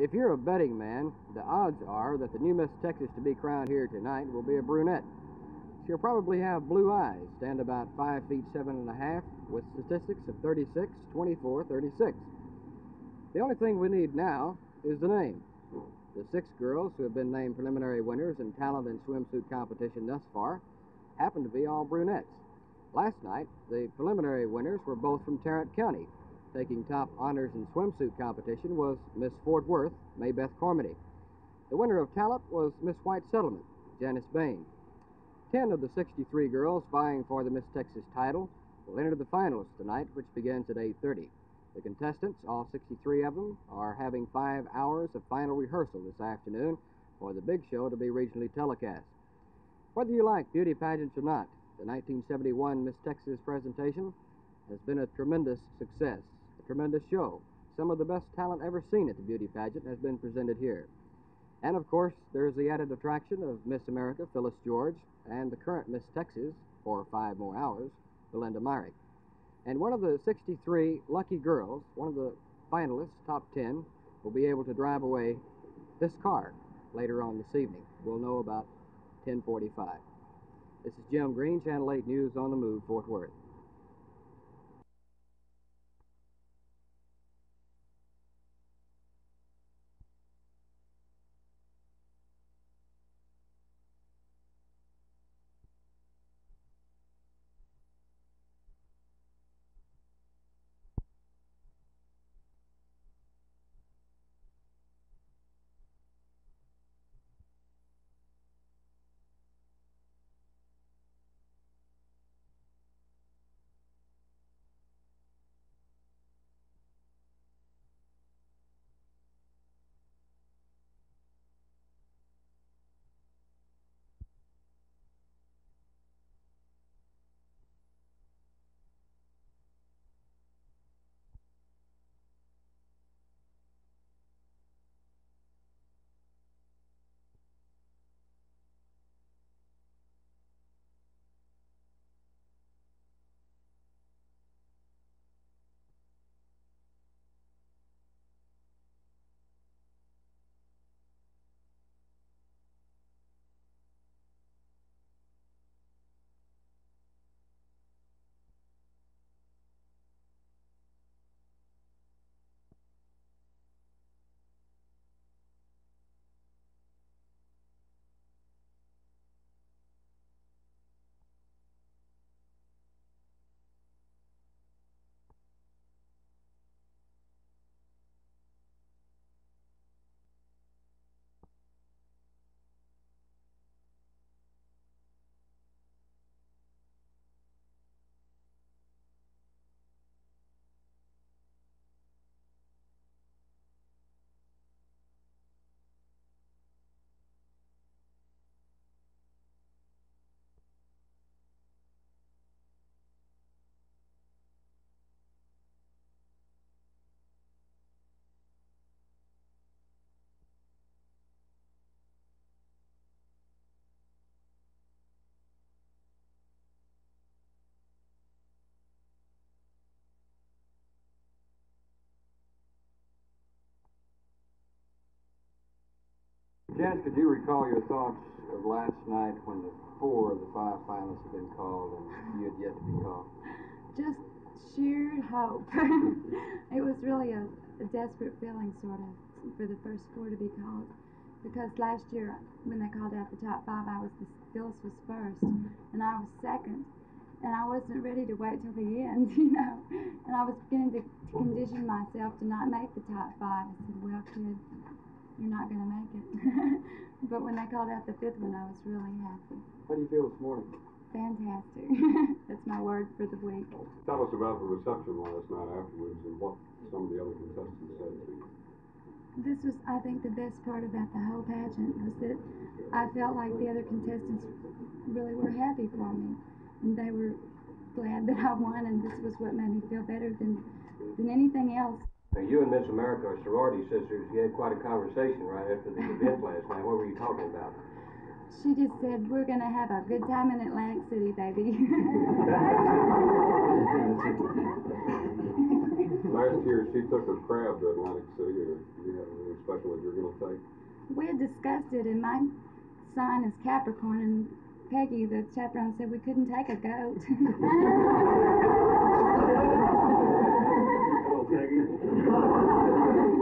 If you're a betting man, the odds are that the new Miss Texas to be crowned here tonight will be a brunette. She'll probably have blue eyes, stand about 5 feet 7 and a half, with statistics of 36, 24, 36. The only thing we need now is the name. The six girls who have been named preliminary winners in talent and swimsuit competition thus far happen to be all brunettes. Last night, the preliminary winners were both from Tarrant County. Taking top honors in swimsuit competition was Miss Fort Worth, Maybeth Cormody. The winner of talent was Miss White Settlement, Janice Bain. Ten of the 63 girls vying for the Miss Texas title will enter the finals tonight, which begins at 8.30. The contestants, all 63 of them, are having five hours of final rehearsal this afternoon for the big show to be regionally telecast. Whether you like beauty pageants or not, the 1971 Miss Texas presentation has been a tremendous success, tremendous show. Some of the best talent ever seen at the beauty pageant has been presented here. And of course, there's the added attraction of Miss America, Phyllis George, and the current Miss Texas, for five more hours, Belinda Myrick. And one of the 63 lucky girls, one of the finalists, top 10, will be able to drive away this car later on this evening. We'll know about 1045. This is Jim Green, Channel 8 News on the Move, Fort Worth. Janice, could you recall your thoughts of last night when the four of the five finalists had been called and you had yet to be called? Just sheer hope. it was really a, a desperate feeling, sort of, for the first four to be called. Because last year, when they called out the top five, I was the, Phyllis was first, and I was second, and I wasn't ready to wait till the end, you know. And I was beginning to, to condition myself to not make the top five. I said, "Well, kid, you're not going to make it." but when they called out the fifth one, I was really happy. How do you feel this morning? Fantastic. That's my word for the week. Tell us about the reception last night afterwards and what some of the other contestants said to you. This was, I think, the best part about the whole pageant was that I felt like the other contestants really were happy for me, and they were glad that I won, and this was what made me feel better than than anything else. Now, you and Miss America are sorority sisters. You had quite a conversation right after the event last night. What were you talking about? She just said, "We're gonna have a good time in Atlantic City, baby." Last year, she took a crab to Atlantic City, or do you have anything special that you're gonna take? We had discussed it, and my sign is Capricorn, and Peggy, the chaperone, said we couldn't take a goat. Thank you.